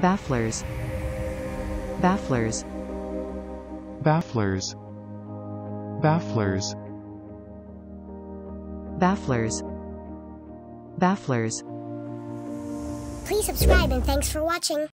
Bafflers. Bafflers. Bafflers. Bafflers. Bafflers. Bafflers. Please subscribe and thanks for watching.